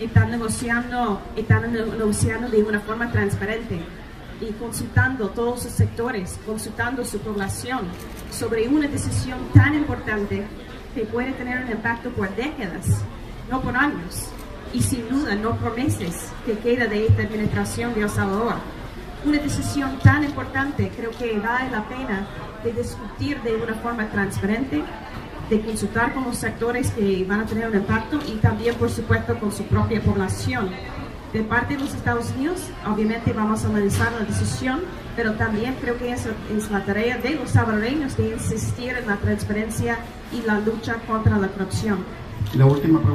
están negociando, están negociando de una forma transparente y consultando todos los sectores, consultando su población sobre una decisión tan importante que puede tener un impacto por décadas, no por años, y sin duda no por meses que queda de esta administración de El Salvador. Una decisión tan importante creo que vale la pena de discutir de una forma transparente, de consultar con los sectores que van a tener un impacto y también, por supuesto, con su propia población. De parte de los Estados Unidos, obviamente vamos a analizar la decisión, pero también creo que es, es la tarea de los salvadoreños de insistir en la transparencia y la lucha contra la corrupción. La última pregunta.